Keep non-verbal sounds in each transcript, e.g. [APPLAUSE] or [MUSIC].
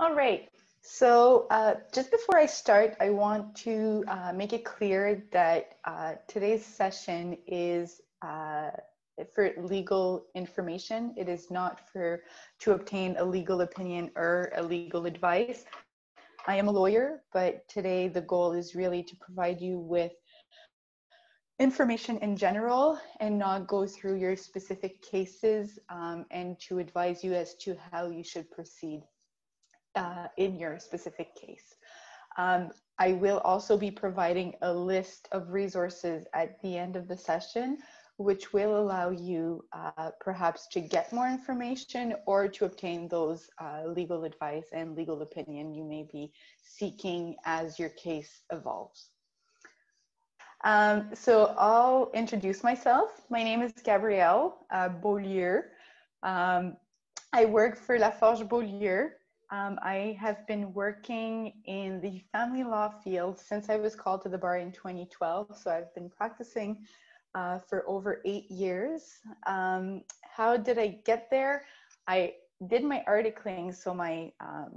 All right. So uh, just before I start, I want to uh, make it clear that uh, today's session is uh, for legal information. It is not for to obtain a legal opinion or a legal advice. I am a lawyer, but today the goal is really to provide you with information in general and not go through your specific cases um, and to advise you as to how you should proceed uh, in your specific case. Um, I will also be providing a list of resources at the end of the session, which will allow you uh, perhaps to get more information or to obtain those uh, legal advice and legal opinion you may be seeking as your case evolves. Um, so I'll introduce myself. My name is Gabrielle uh, Beaulieu. Um, I work for Laforge Beaulieu. Um, I have been working in the family law field since I was called to the bar in 2012. So I've been practicing uh, for over eight years. Um, how did I get there? I did my articling, so my um,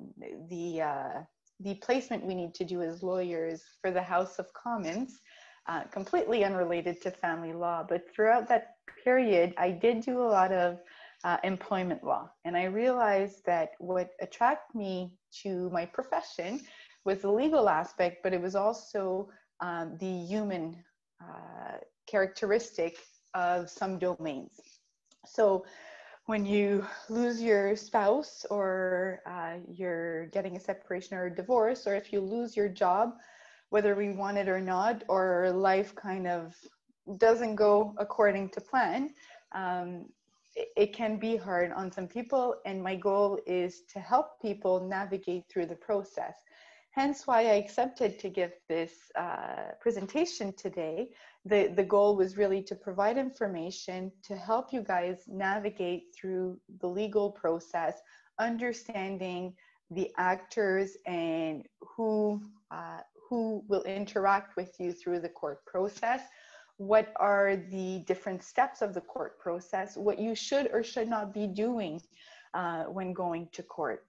the uh, the placement we need to do as lawyers for the House of Commons uh, completely unrelated to family law. But throughout that period, I did do a lot of uh, employment law. And I realized that what attracted me to my profession was the legal aspect, but it was also um, the human uh, characteristic of some domains. So when you lose your spouse or uh, you're getting a separation or a divorce, or if you lose your job, whether we want it or not, or life kind of doesn't go according to plan, um, it, can be hard on some people. And my goal is to help people navigate through the process. Hence why I accepted to give this uh, presentation today. The, the goal was really to provide information to help you guys navigate through the legal process, understanding the actors and who uh, who will interact with you through the court process, what are the different steps of the court process, what you should or should not be doing uh, when going to court.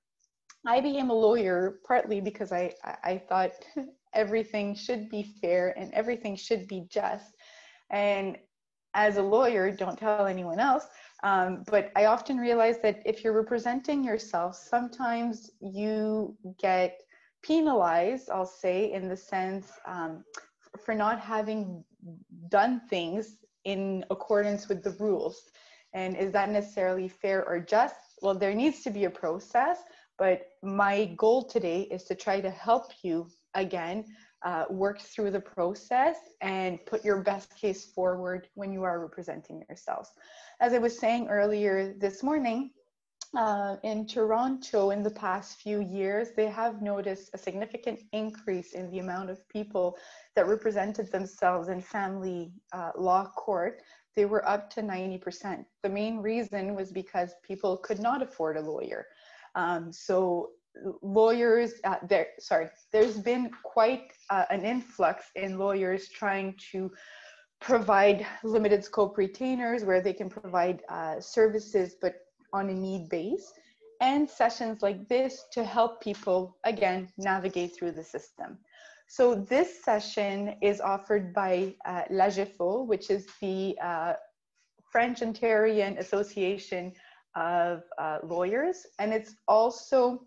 I became a lawyer partly because I, I thought [LAUGHS] everything should be fair and everything should be just. And as a lawyer, don't tell anyone else, um, but I often realize that if you're representing yourself, sometimes you get penalized, I'll say, in the sense um, for not having done things in accordance with the rules. And is that necessarily fair or just? Well, there needs to be a process, but my goal today is to try to help you again uh, work through the process and put your best case forward when you are representing yourselves. As I was saying earlier this morning, uh, in Toronto in the past few years, they have noticed a significant increase in the amount of people that represented themselves in family uh, law court. They were up to 90%. The main reason was because people could not afford a lawyer. Um, so lawyers, uh, there, sorry, there's been quite uh, an influx in lawyers trying to provide limited scope retainers where they can provide uh, services, but on a need base and sessions like this to help people, again, navigate through the system. So this session is offered by uh, l'AJEFO, which is the uh, French Ontarian Association of uh, Lawyers. And it's also,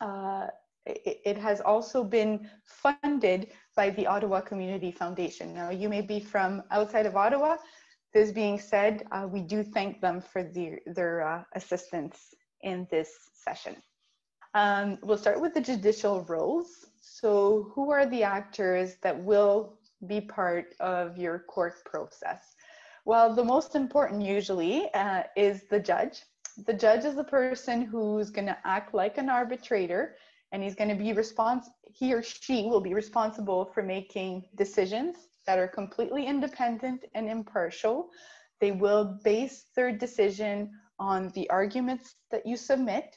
uh, it, it, has also been funded by the Ottawa Community Foundation. Now you may be from outside of Ottawa, this being said, uh, we do thank them for the, their uh, assistance in this session. Um, we'll start with the judicial roles. So who are the actors that will be part of your court process? Well, the most important usually uh, is the judge. The judge is the person who's going to act like an arbitrator and he's going to be responsible, he or she will be responsible for making decisions that are completely independent and impartial. They will base their decision on the arguments that you submit,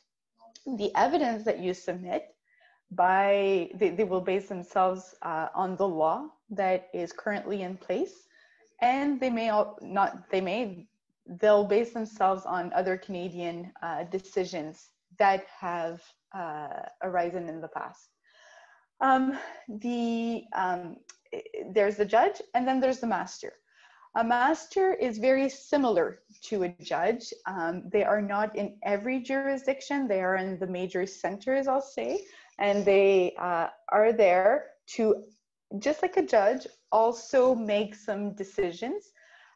the evidence that you submit, by they, they will base themselves uh, on the law that is currently in place and they may all, not they may they'll base themselves on other canadian uh, decisions that have uh, arisen in the past. Um, the um, there's the judge, and then there's the master. A master is very similar to a judge. Um, they are not in every jurisdiction. They are in the major centers, I'll say, and they uh, are there to, just like a judge, also make some decisions.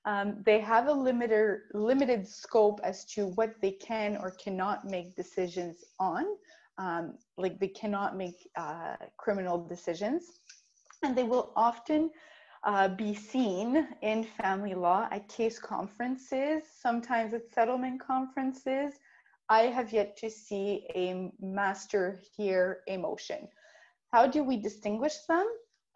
Um, they have a limited, limited scope as to what they can or cannot make decisions on. Um, like they cannot make uh, criminal decisions. And they will often uh, be seen in family law at case conferences, sometimes at settlement conferences. I have yet to see a master hear a motion. How do we distinguish them?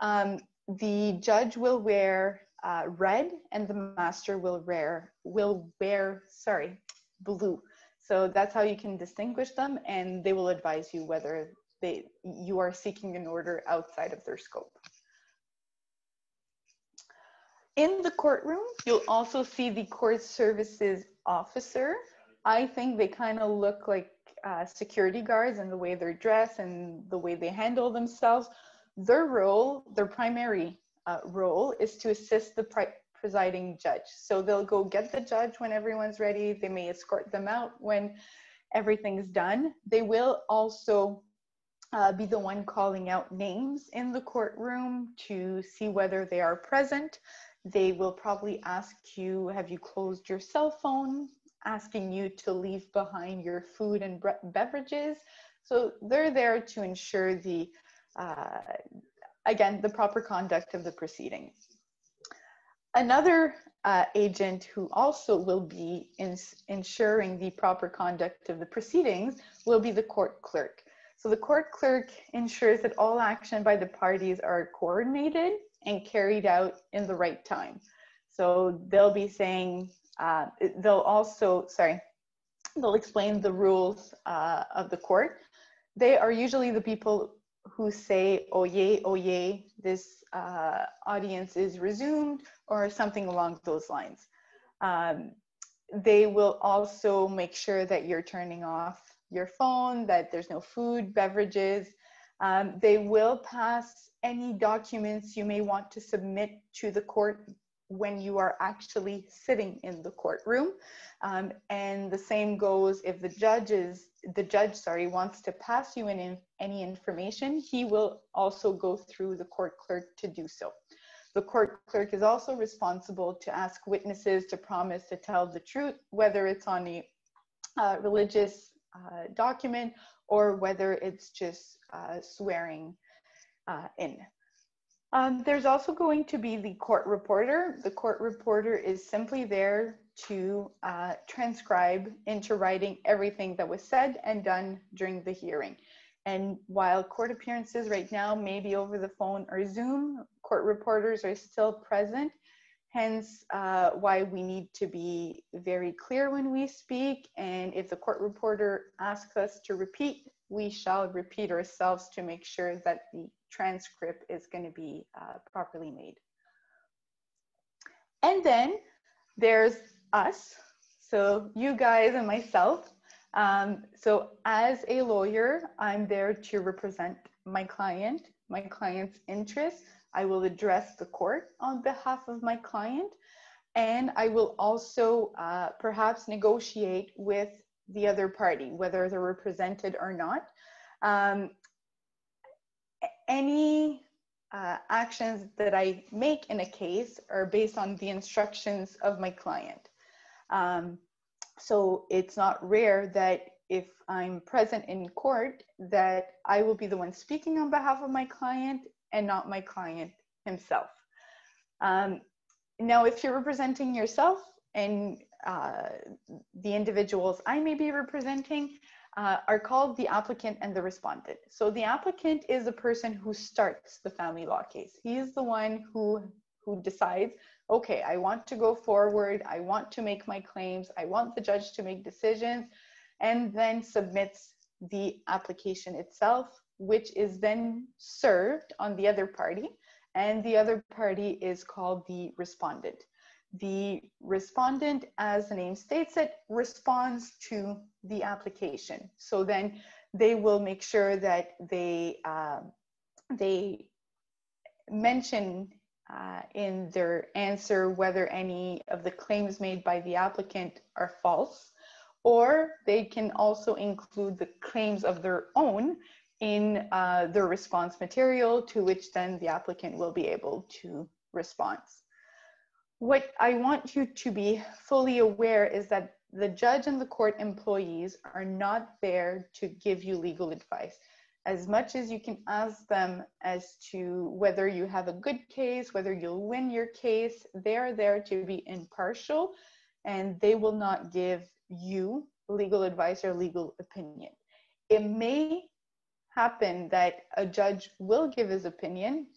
Um, the judge will wear uh, red and the master will wear will wear sorry blue. So that's how you can distinguish them, and they will advise you whether they you are seeking an order outside of their scope. In the courtroom, you'll also see the court services officer. I think they kind of look like uh, security guards in the way they're dressed and the way they handle themselves. Their role, their primary uh, role, is to assist the presiding judge. So they'll go get the judge when everyone's ready. They may escort them out when everything's done. They will also uh, be the one calling out names in the courtroom to see whether they are present. They will probably ask you, have you closed your cell phone? Asking you to leave behind your food and beverages. So they're there to ensure the, uh, again, the proper conduct of the proceeding. Another uh, agent who also will be ensuring the proper conduct of the proceedings will be the court clerk. So the court clerk ensures that all action by the parties are coordinated and carried out in the right time. So they'll be saying, uh, they'll also, sorry, they'll explain the rules uh, of the court. They are usually the people who say, oh oh yay, this uh, audience is resumed, or something along those lines. Um, they will also make sure that you're turning off your phone, that there's no food, beverages. Um, they will pass any documents you may want to submit to the court when you are actually sitting in the courtroom. Um, and the same goes if the judge is, the judge, sorry, wants to pass you in any information, he will also go through the court clerk to do so. The court clerk is also responsible to ask witnesses to promise to tell the truth, whether it's on a uh, religious uh, document or whether it's just uh, swearing uh, in. Um, there's also going to be the court reporter. The court reporter is simply there to uh, transcribe into writing everything that was said and done during the hearing. And while court appearances right now may be over the phone or Zoom, court reporters are still present, hence uh, why we need to be very clear when we speak. And if the court reporter asks us to repeat, we shall repeat ourselves to make sure that the transcript is going to be uh, properly made. And then there's us, so you guys and myself. Um, so as a lawyer, I'm there to represent my client, my client's interests. I will address the court on behalf of my client, and I will also uh, perhaps negotiate with the other party, whether they're represented or not. Um, any uh, actions that I make in a case are based on the instructions of my client. Um, so it's not rare that if I'm present in court, that I will be the one speaking on behalf of my client and not my client himself. Um, now, if you're representing yourself and uh, the individuals I may be representing, uh, are called the applicant and the respondent. So the applicant is the person who starts the family law case. He is the one who, who decides, okay, I want to go forward, I want to make my claims, I want the judge to make decisions, and then submits the application itself, which is then served on the other party. And the other party is called the respondent. The respondent, as the name states it, responds to the application. So then they will make sure that they um, they mention uh, in their answer whether any of the claims made by the applicant are false, or they can also include the claims of their own in uh, their response material to which then the applicant will be able to respond. What I want you to be fully aware is that the judge and the court employees are not there to give you legal advice as much as you can ask them as to whether you have a good case, whether you'll win your case, they're there to be impartial and they will not give you legal advice or legal opinion. It may happen that a judge will give his opinion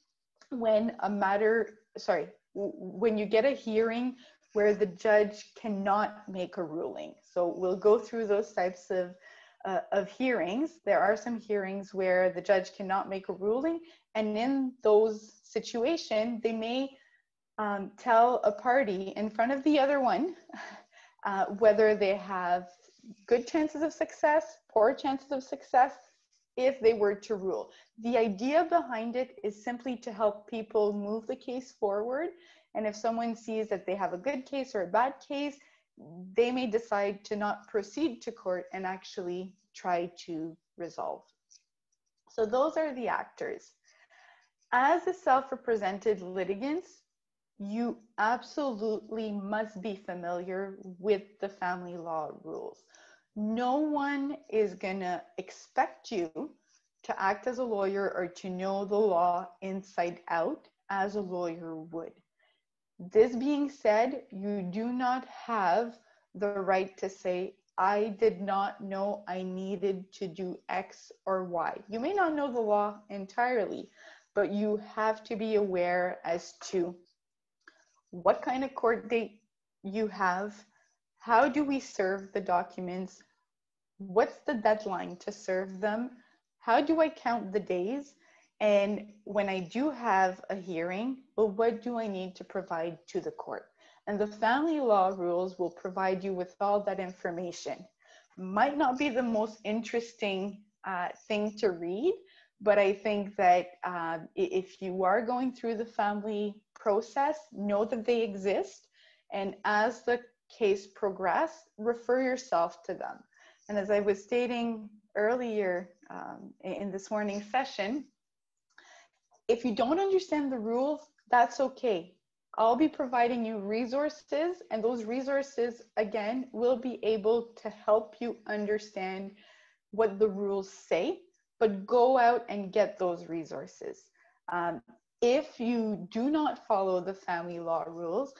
when a matter, sorry, when you get a hearing where the judge cannot make a ruling. So we'll go through those types of uh, of hearings, there are some hearings where the judge cannot make a ruling, and in those situations, they may um, tell a party in front of the other one uh, whether they have good chances of success, poor chances of success, if they were to rule. The idea behind it is simply to help people move the case forward. And if someone sees that they have a good case or a bad case, they may decide to not proceed to court and actually try to resolve. So those are the actors. As a self-represented litigant, you absolutely must be familiar with the family law rules. No one is gonna expect you to act as a lawyer or to know the law inside out as a lawyer would. This being said, you do not have the right to say, I did not know I needed to do X or Y. You may not know the law entirely, but you have to be aware as to what kind of court date you have, how do we serve the documents, what's the deadline to serve them, how do I count the days, and when I do have a hearing, well, what do I need to provide to the court? And the family law rules will provide you with all that information. Might not be the most interesting uh, thing to read, but I think that uh, if you are going through the family process, know that they exist. And as the case progress, refer yourself to them. And as I was stating earlier um, in this morning's session, if you don't understand the rules, that's okay. I'll be providing you resources, and those resources, again, will be able to help you understand what the rules say, but go out and get those resources. Um, if you do not follow the family law rules,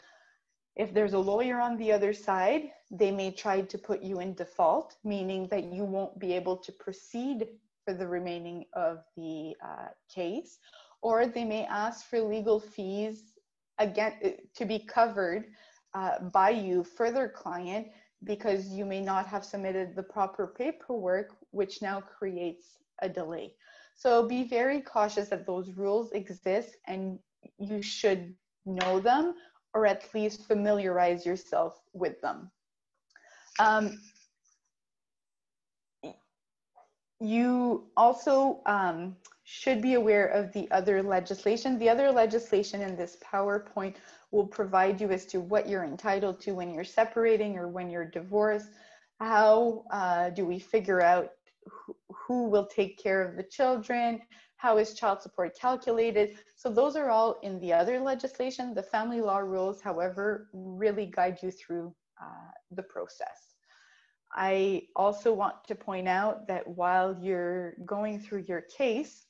if there's a lawyer on the other side, they may try to put you in default, meaning that you won't be able to proceed for the remaining of the uh, case, or they may ask for legal fees again uh, to be covered uh, by you for their client because you may not have submitted the proper paperwork, which now creates a delay. So be very cautious that those rules exist and you should know them or at least familiarize yourself with them. Um, you also um, should be aware of the other legislation. The other legislation in this PowerPoint will provide you as to what you're entitled to when you're separating or when you're divorced. How uh, do we figure out who will take care of the children? How is child support calculated? So those are all in the other legislation. The family law rules, however, really guide you through uh, the process. I also want to point out that while you're going through your case,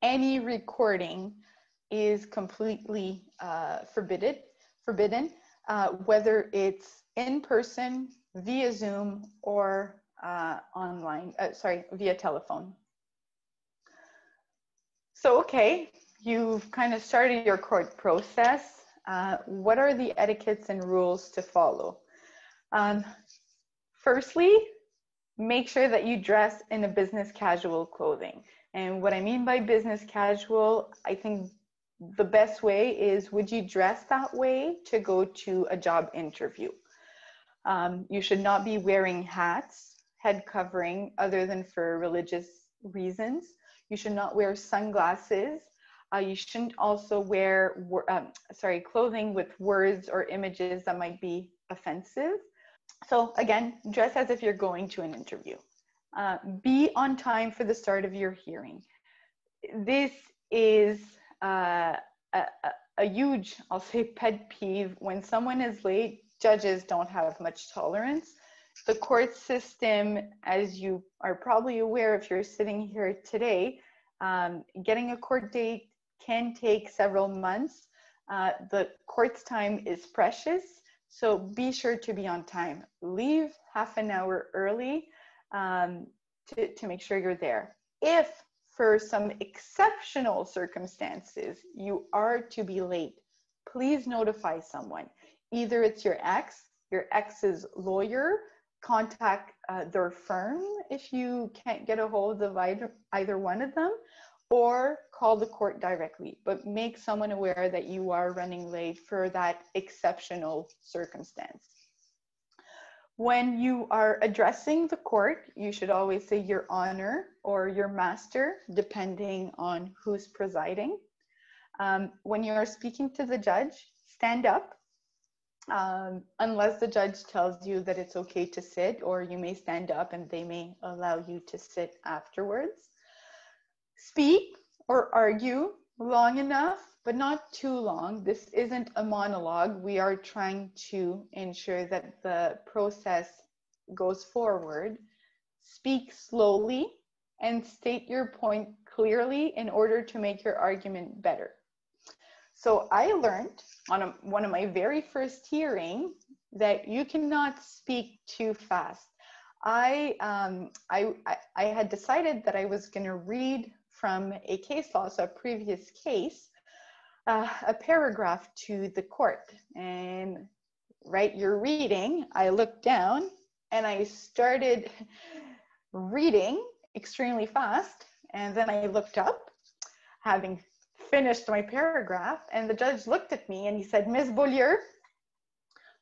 any recording is completely uh, forbidden, forbidden uh, whether it's in person, via Zoom, or uh, online, uh, sorry, via telephone. So, okay, you've kind of started your court process. Uh, what are the etiquettes and rules to follow? Um, Firstly, make sure that you dress in a business casual clothing. And what I mean by business casual, I think the best way is would you dress that way to go to a job interview? Um, you should not be wearing hats. Head covering other than for religious reasons. You should not wear sunglasses. Uh, you shouldn't also wear, um, sorry, clothing with words or images that might be offensive. So again, dress as if you're going to an interview. Uh, be on time for the start of your hearing. This is uh, a, a huge, I'll say, pet peeve. When someone is late, judges don't have much tolerance. The court system, as you are probably aware if you're sitting here today, um, getting a court date can take several months. Uh, the court's time is precious, so be sure to be on time. Leave half an hour early um, to, to make sure you're there. If for some exceptional circumstances you are to be late, please notify someone. Either it's your ex, your ex's lawyer, contact uh, their firm if you can't get a hold of either, either one of them, or call the court directly, but make someone aware that you are running late for that exceptional circumstance. When you are addressing the court, you should always say your honor or your master, depending on who's presiding. Um, when you are speaking to the judge, stand up. Um, unless the judge tells you that it's okay to sit, or you may stand up and they may allow you to sit afterwards. Speak or argue long enough, but not too long. This isn't a monologue. We are trying to ensure that the process goes forward. Speak slowly and state your point clearly in order to make your argument better. So I learned on a, one of my very first hearing that you cannot speak too fast. I, um, I, I had decided that I was going to read from a case law, so a previous case, uh, a paragraph to the court. And right, you're reading, I looked down and I started reading extremely fast. And then I looked up, having finished my paragraph, and the judge looked at me and he said, Ms. Beaulieu,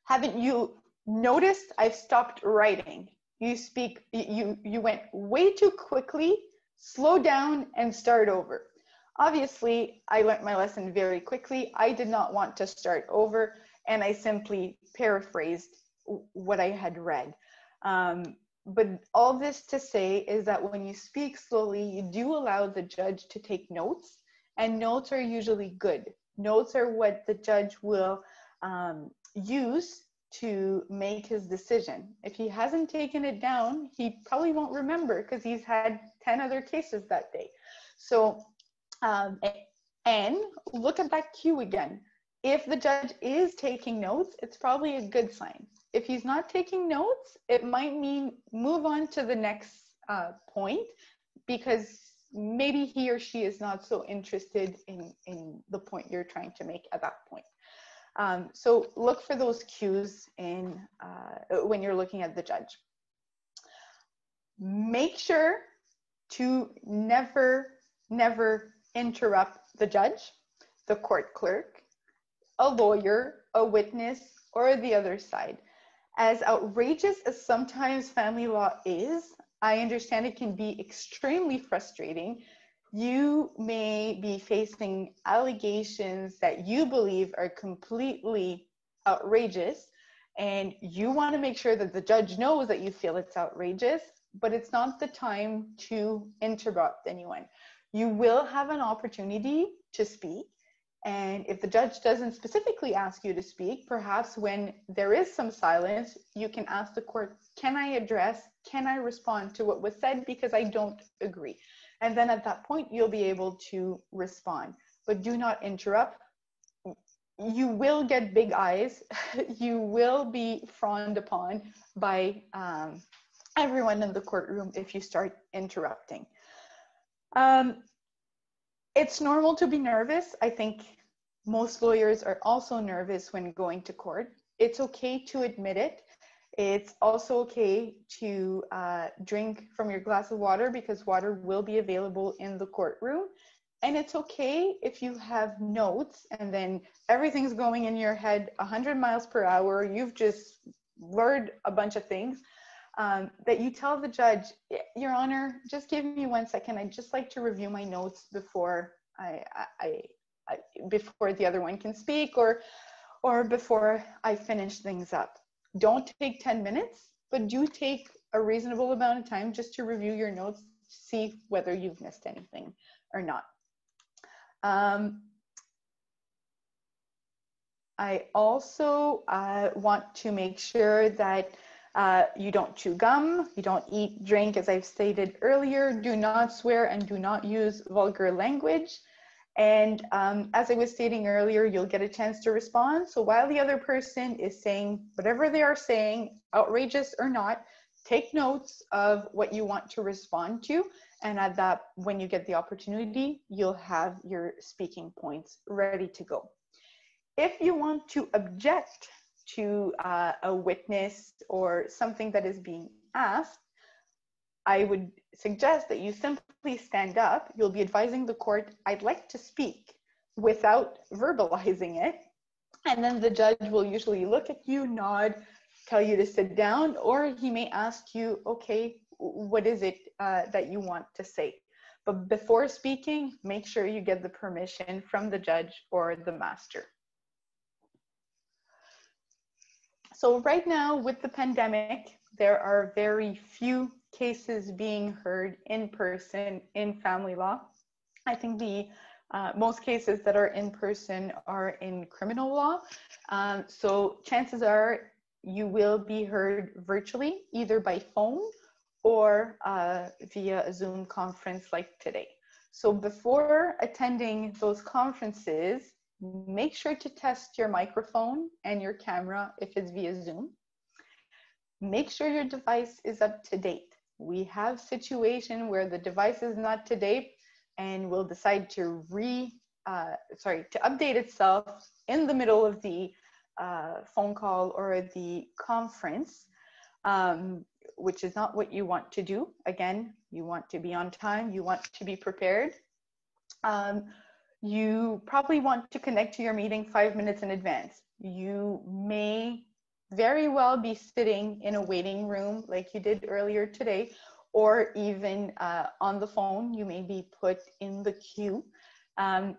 haven't you noticed I've stopped writing? You speak, you, you went way too quickly slow down and start over. Obviously, I learned my lesson very quickly. I did not want to start over, and I simply paraphrased what I had read. Um, but all this to say is that when you speak slowly, you do allow the judge to take notes, and notes are usually good. Notes are what the judge will um, use to make his decision. If he hasn't taken it down, he probably won't remember because he's had 10 other cases that day. So, um, and look at that cue again. If the judge is taking notes, it's probably a good sign. If he's not taking notes, it might mean move on to the next uh, point because maybe he or she is not so interested in, in the point you're trying to make at that point. Um, so look for those cues in uh, when you're looking at the judge. Make sure to never, never interrupt the judge, the court clerk, a lawyer, a witness, or the other side. As outrageous as sometimes family law is, I understand it can be extremely frustrating. You may be facing allegations that you believe are completely outrageous and you want to make sure that the judge knows that you feel it's outrageous but it's not the time to interrupt anyone. You will have an opportunity to speak and if the judge doesn't specifically ask you to speak perhaps when there is some silence you can ask the court can i address can i respond to what was said because i don't agree and then at that point, you'll be able to respond. But do not interrupt. You will get big eyes. [LAUGHS] you will be frowned upon by um, everyone in the courtroom if you start interrupting. Um, it's normal to be nervous. I think most lawyers are also nervous when going to court. It's okay to admit it. It's also okay to uh, drink from your glass of water because water will be available in the courtroom. And it's okay if you have notes and then everything's going in your head 100 miles per hour. You've just learned a bunch of things. um, that you tell the judge, Your Honor, just give me one second. I'd just like to review my notes before I, I, I before the other one can speak or or before I finish things up. Don't take 10 minutes, but do take a reasonable amount of time just to review your notes, see whether you've missed anything or not. Um, I also uh, want to make sure that uh, you don't chew gum, you don't eat, drink, as I've stated earlier, do not swear and do not use vulgar language. And um, as I was stating earlier, you'll get a chance to respond. So while the other person is saying whatever they are saying, outrageous or not, take notes of what you want to respond to. And at that, when you get the opportunity, you'll have your speaking points ready to go. If you want to object to uh, a witness or something that is being asked, I would suggest that you simply stand up. You'll be advising the court, I'd like to speak without verbalizing it. And then the judge will usually look at you, nod, tell you to sit down, or he may ask you, okay, what is it uh, that you want to say? But before speaking, make sure you get the permission from the judge or the master. So right now with the pandemic, there are very few cases being heard in person in family law. I think the uh, most cases that are in person are in criminal law. Um, so chances are you will be heard virtually, either by phone or uh, via a Zoom conference like today. So before attending those conferences, make sure to test your microphone and your camera if it's via Zoom. Make sure your device is up to date. We have situation where the device is not to date and will decide to re, uh, sorry, to update itself in the middle of the uh, phone call or the conference, um, which is not what you want to do. Again, you want to be on time, you want to be prepared. Um, you probably want to connect to your meeting five minutes in advance. You may very well be sitting in a waiting room like you did earlier today, or even uh, on the phone. You may be put in the queue. Um,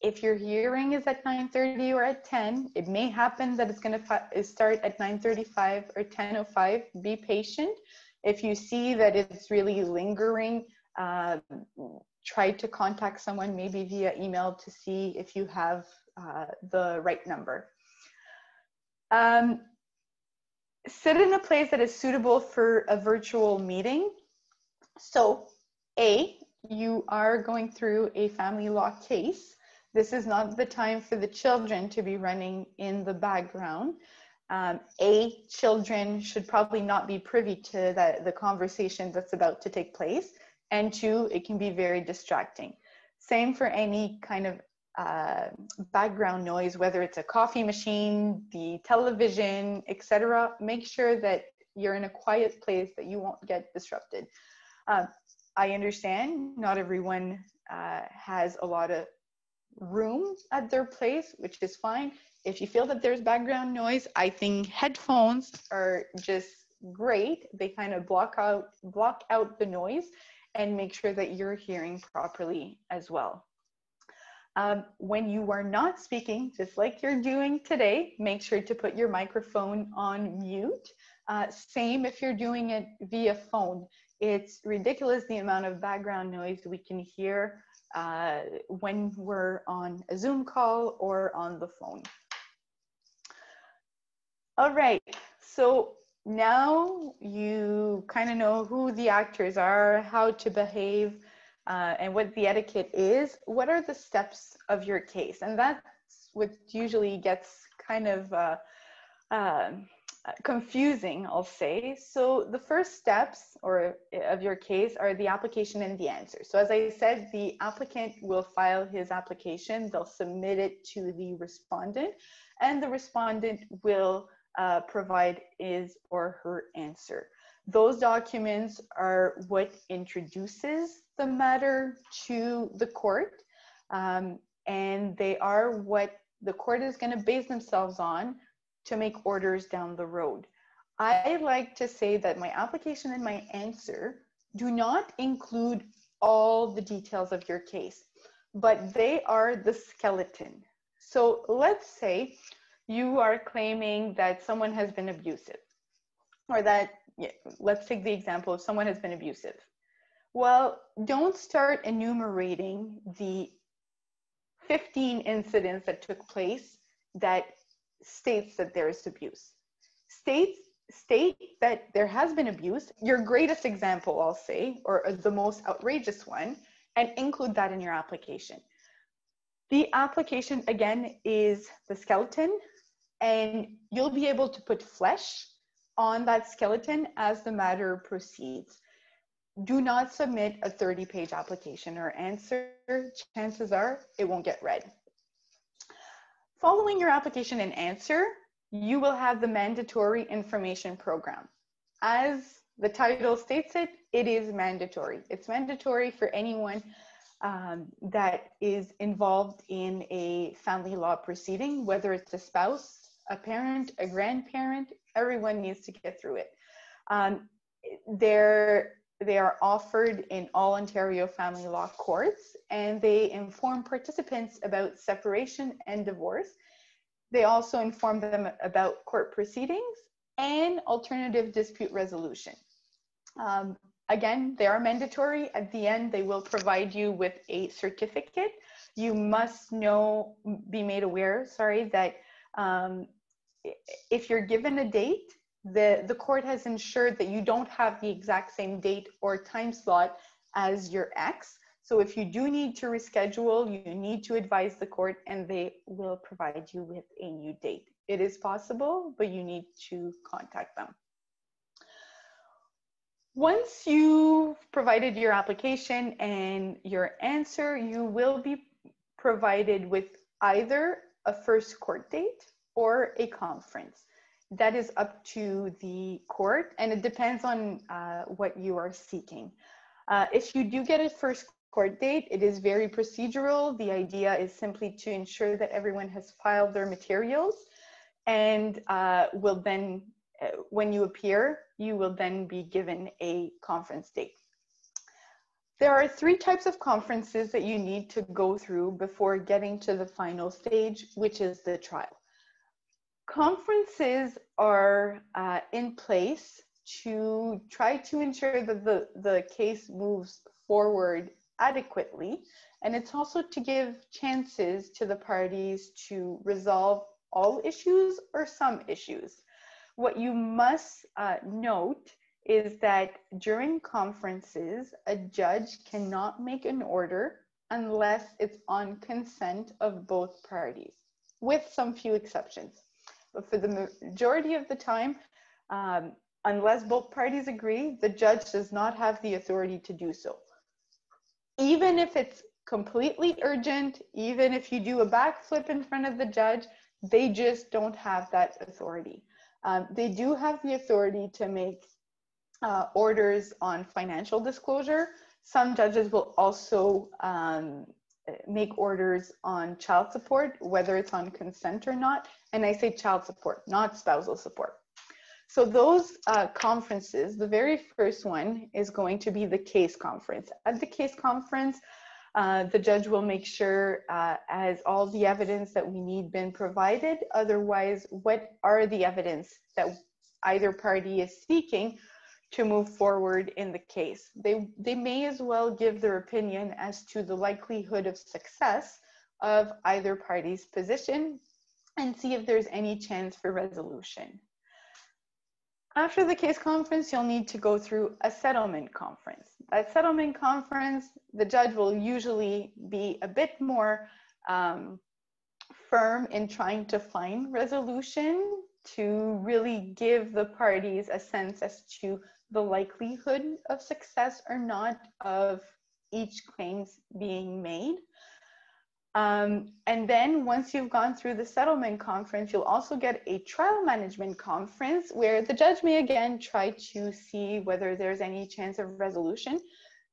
if your hearing is at 9.30 or at 10, it may happen that it's going to start at 9.35 or 10.05. Be patient. If you see that it's really lingering, uh, try to contact someone maybe via email to see if you have uh, the right number. Um, sit in a place that is suitable for a virtual meeting. So, A, you are going through a family law case. This is not the time for the children to be running in the background. Um, a, children should probably not be privy to the, the conversation that's about to take place and two, it can be very distracting. Same for any kind of uh, background noise, whether it's a coffee machine, the television, etc. Make sure that you're in a quiet place that you won't get disrupted. Uh, I understand not everyone uh, has a lot of room at their place, which is fine. If you feel that there's background noise, I think headphones are just great. They kind of block out block out the noise and make sure that you're hearing properly as well. Um, when you are not speaking, just like you're doing today, make sure to put your microphone on mute. Uh, same if you're doing it via phone. It's ridiculous the amount of background noise we can hear uh, when we're on a Zoom call or on the phone. All right, so now you kind of know who the actors are, how to behave, uh, and what the etiquette is. What are the steps of your case? And that's what usually gets kind of uh, uh, confusing, I'll say. So the first steps or of your case are the application and the answer. So as I said, the applicant will file his application, they'll submit it to the respondent, and the respondent will uh, provide his or her answer. Those documents are what introduces the matter to the court, um, and they are what the court is going to base themselves on to make orders down the road. I like to say that my application and my answer do not include all the details of your case, but they are the skeleton. So let's say you are claiming that someone has been abusive, or that, yeah, let's take the example of someone has been abusive. Well, don't start enumerating the 15 incidents that took place that states that there is abuse. States state that there has been abuse, your greatest example, I'll say, or the most outrageous one, and include that in your application. The application, again, is the skeleton, and you'll be able to put flesh on that skeleton as the matter proceeds. Do not submit a 30 page application or answer. Chances are it won't get read. Following your application and answer, you will have the mandatory information program. As the title states it, it is mandatory. It's mandatory for anyone um, that is involved in a family law proceeding, whether it's a spouse, a parent, a grandparent, everyone needs to get through it. Um, they're, they are offered in all Ontario family law courts and they inform participants about separation and divorce they also inform them about court proceedings and alternative dispute resolution. Um, again, they are mandatory. At the end, they will provide you with a certificate. You must know, be made aware, sorry, that um, if you're given a date, the, the court has ensured that you don't have the exact same date or time slot as your ex. So if you do need to reschedule, you need to advise the court and they will provide you with a new date. It is possible, but you need to contact them. Once you've provided your application and your answer, you will be provided with either a first court date or a conference. That is up to the court and it depends on uh, what you are seeking. Uh, if you do get a first court date. It is very procedural. The idea is simply to ensure that everyone has filed their materials and uh, will then, uh, when you appear, you will then be given a conference date. There are three types of conferences that you need to go through before getting to the final stage, which is the trial. Conferences are uh, in place to try to ensure that the, the case moves forward adequately. And it's also to give chances to the parties to resolve all issues or some issues. What you must uh, note is that during conferences, a judge cannot make an order unless it's on consent of both parties, with some few exceptions. But for the majority of the time, um, unless both parties agree, the judge does not have the authority to do so even if it's completely urgent, even if you do a backflip in front of the judge, they just don't have that authority. Um, they do have the authority to make uh, orders on financial disclosure. Some judges will also um, make orders on child support, whether it's on consent or not. And I say child support, not spousal support. So those uh, conferences, the very first one is going to be the case conference. At the case conference, uh, the judge will make sure uh, has all the evidence that we need been provided. Otherwise, what are the evidence that either party is seeking to move forward in the case? They, they may as well give their opinion as to the likelihood of success of either party's position and see if there's any chance for resolution. After the case conference, you'll need to go through a settlement conference. At settlement conference, the judge will usually be a bit more um, firm in trying to find resolution to really give the parties a sense as to the likelihood of success or not of each claims being made. Um, and then once you've gone through the settlement conference, you'll also get a trial management conference where the judge may again try to see whether there's any chance of resolution.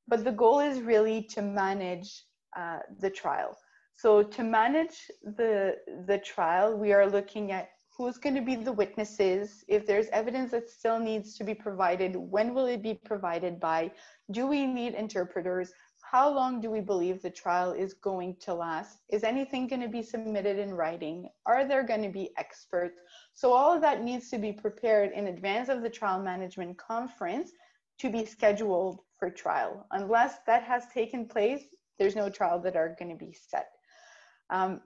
But the goal is really to manage uh, the trial. So to manage the, the trial, we are looking at who's going to be the witnesses, if there's evidence that still needs to be provided, when will it be provided by, do we need interpreters, how long do we believe the trial is going to last? Is anything going to be submitted in writing? Are there going to be experts? So all of that needs to be prepared in advance of the trial management conference to be scheduled for trial. Unless that has taken place, there's no trial that are going to be set. Um,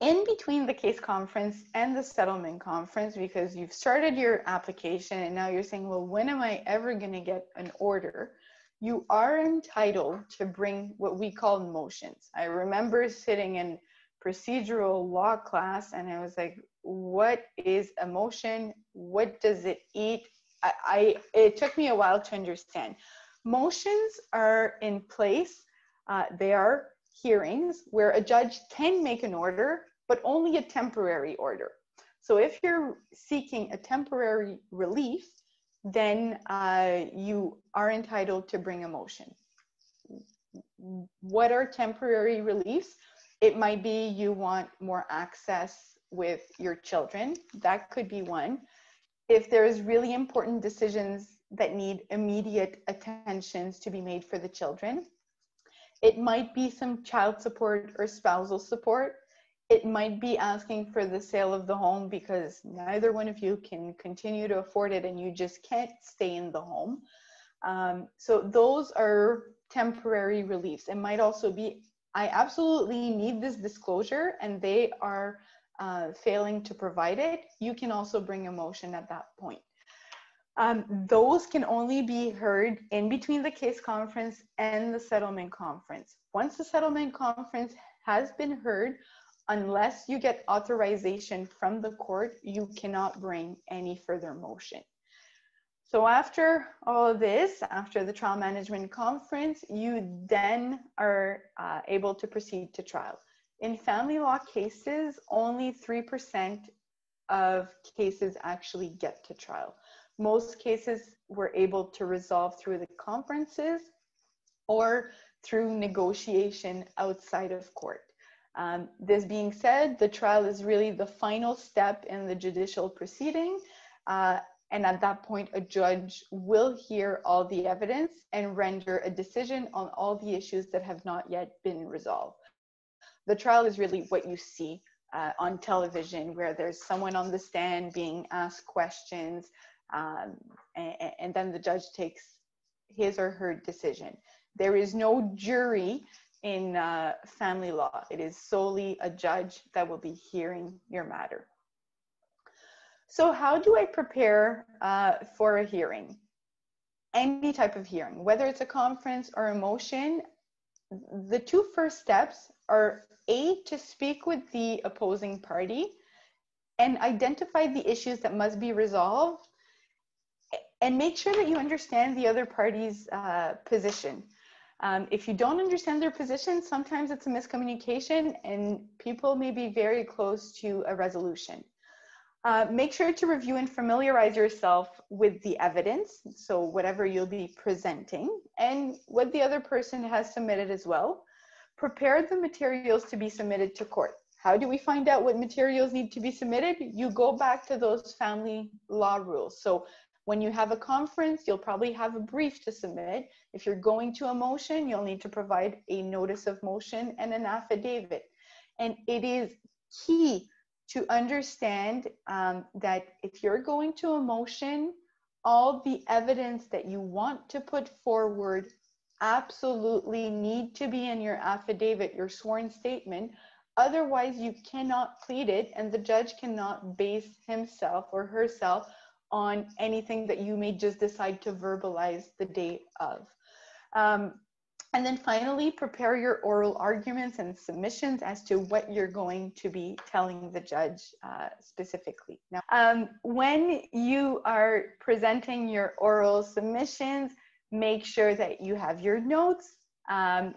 in between the case conference and the settlement conference, because you've started your application and now you're saying, well, when am I ever going to get an order? you are entitled to bring what we call motions. I remember sitting in procedural law class and I was like, what is a motion? What does it eat? I, I it took me a while to understand. Motions are in place. Uh, they are hearings where a judge can make an order, but only a temporary order. So if you're seeking a temporary relief, then uh, you are entitled to bring a motion. What are temporary reliefs? It might be you want more access with your children. That could be one. If there's really important decisions that need immediate attentions to be made for the children, it might be some child support or spousal support it might be asking for the sale of the home because neither one of you can continue to afford it and you just can't stay in the home. Um, so those are temporary reliefs. It might also be, I absolutely need this disclosure and they are uh, failing to provide it. You can also bring a motion at that point. Um, those can only be heard in between the case conference and the settlement conference. Once the settlement conference has been heard, unless you get authorization from the court, you cannot bring any further motion. So after all of this, after the trial management conference, you then are uh, able to proceed to trial. In family law cases, only 3% of cases actually get to trial. Most cases were able to resolve through the conferences or through negotiation outside of court. Um, this being said, the trial is really the final step in the judicial proceeding. Uh, and at that point, a judge will hear all the evidence and render a decision on all the issues that have not yet been resolved. The trial is really what you see uh, on television, where there's someone on the stand being asked questions, um, and, and then the judge takes his or her decision. There is no jury in uh, family law. It is solely a judge that will be hearing your matter. So how do I prepare uh, for a hearing? Any type of hearing, whether it's a conference or a motion, the two first steps are A, to speak with the opposing party and identify the issues that must be resolved and make sure that you understand the other party's uh, position. Um, if you don't understand their position, sometimes it's a miscommunication and people may be very close to a resolution. Uh, make sure to review and familiarize yourself with the evidence, so whatever you'll be presenting, and what the other person has submitted as well. Prepare the materials to be submitted to court. How do we find out what materials need to be submitted? You go back to those family law rules. So when you have a conference, you'll probably have a brief to submit. If you're going to a motion, you'll need to provide a notice of motion and an affidavit. And it is key to understand um, that if you're going to a motion, all the evidence that you want to put forward absolutely need to be in your affidavit, your sworn statement. Otherwise, you cannot plead it, and the judge cannot base himself or herself on anything that you may just decide to verbalize the day of. Um, and then finally, prepare your oral arguments and submissions as to what you're going to be telling the judge uh, specifically. Now, um, when you are presenting your oral submissions, make sure that you have your notes. Um,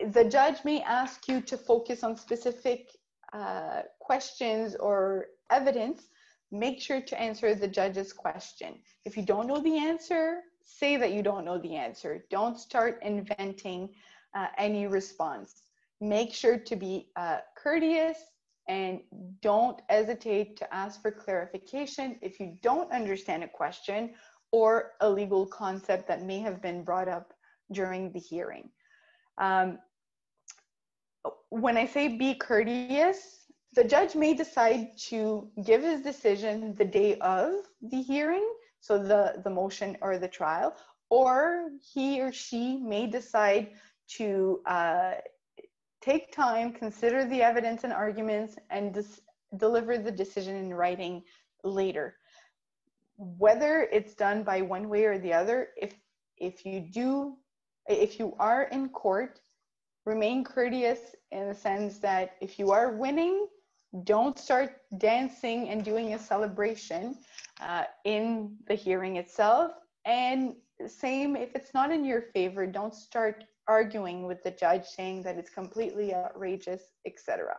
the judge may ask you to focus on specific uh, questions or evidence make sure to answer the judge's question. If you don't know the answer, say that you don't know the answer. Don't start inventing uh, any response. Make sure to be uh, courteous, and don't hesitate to ask for clarification if you don't understand a question or a legal concept that may have been brought up during the hearing. Um, when I say be courteous, the judge may decide to give his decision the day of the hearing, so the, the motion or the trial, or he or she may decide to uh, take time, consider the evidence and arguments, and deliver the decision in writing later. Whether it's done by one way or the other, if if you do, if you are in court, remain courteous in the sense that if you are winning, don't start dancing and doing a celebration uh, in the hearing itself. And same, if it's not in your favor, don't start arguing with the judge saying that it's completely outrageous, etc.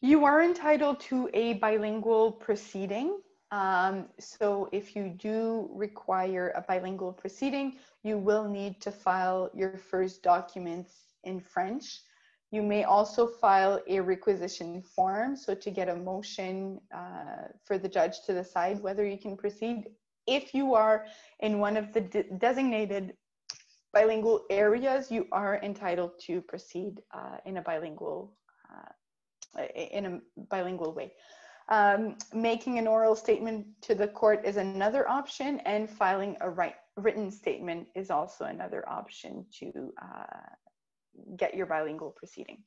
You are entitled to a bilingual proceeding. Um, so if you do require a bilingual proceeding, you will need to file your first documents in French. You may also file a requisition form, so to get a motion uh, for the judge to decide whether you can proceed. If you are in one of the de designated bilingual areas, you are entitled to proceed uh, in a bilingual uh, in a bilingual way. Um, making an oral statement to the court is another option, and filing a right, written statement is also another option to uh, get your bilingual proceeding.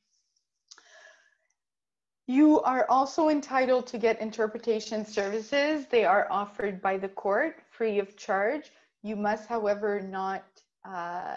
You are also entitled to get interpretation services. They are offered by the court free of charge. You must, however, not, uh,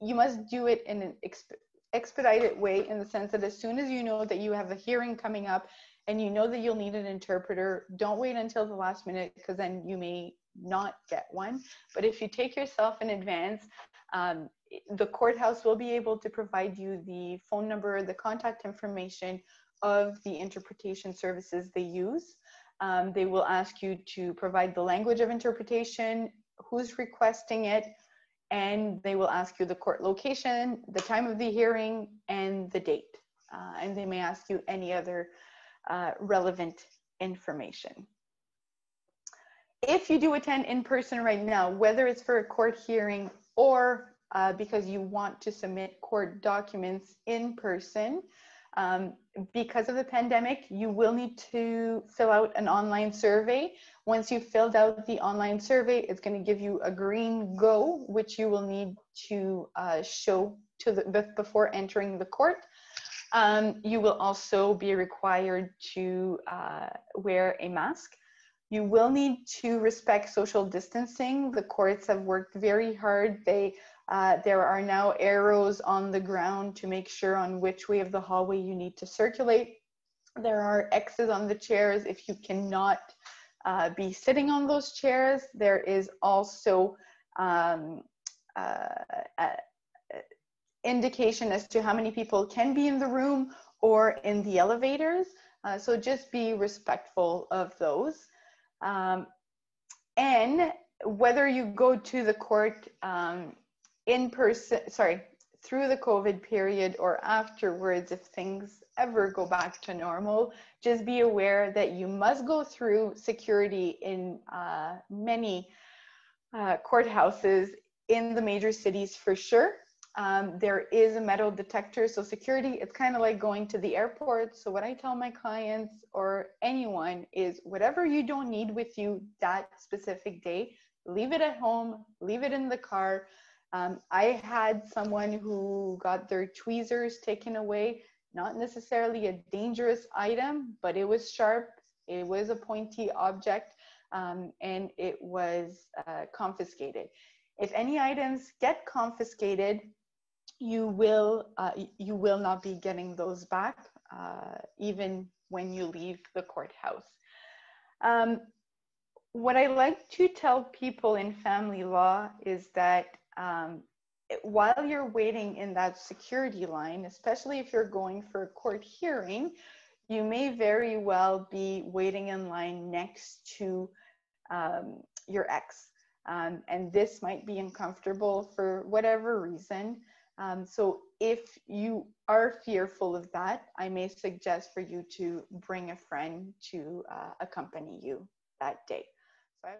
you must do it in an exp expedited way in the sense that as soon as you know that you have a hearing coming up and you know that you'll need an interpreter, don't wait until the last minute because then you may not get one. But if you take yourself in advance, um, the courthouse will be able to provide you the phone number, the contact information of the interpretation services they use. Um, they will ask you to provide the language of interpretation, who's requesting it, and they will ask you the court location, the time of the hearing, and the date. Uh, and they may ask you any other uh, relevant information. If you do attend in person right now, whether it's for a court hearing or uh, because you want to submit court documents in person. Um, because of the pandemic, you will need to fill out an online survey. Once you've filled out the online survey, it's going to give you a green go, which you will need to uh, show to the before entering the court. Um, you will also be required to uh, wear a mask. You will need to respect social distancing. The courts have worked very hard. They uh, there are now arrows on the ground to make sure on which way of the hallway you need to circulate. There are X's on the chairs if you cannot uh, be sitting on those chairs. There is also um, uh, indication as to how many people can be in the room or in the elevators. Uh, so just be respectful of those. Um, and whether you go to the court um, in person, sorry, through the COVID period or afterwards, if things ever go back to normal, just be aware that you must go through security in uh, many uh, courthouses in the major cities for sure. Um, there is a metal detector, so security, it's kind of like going to the airport. So, what I tell my clients or anyone is whatever you don't need with you that specific day, leave it at home, leave it in the car. Um, I had someone who got their tweezers taken away, not necessarily a dangerous item, but it was sharp, it was a pointy object, um, and it was uh, confiscated. If any items get confiscated, you will uh, you will not be getting those back, uh, even when you leave the courthouse. Um, what I like to tell people in family law is that um, while you're waiting in that security line, especially if you're going for a court hearing, you may very well be waiting in line next to um, your ex. Um, and this might be uncomfortable for whatever reason. Um, so if you are fearful of that, I may suggest for you to bring a friend to uh, accompany you that day. So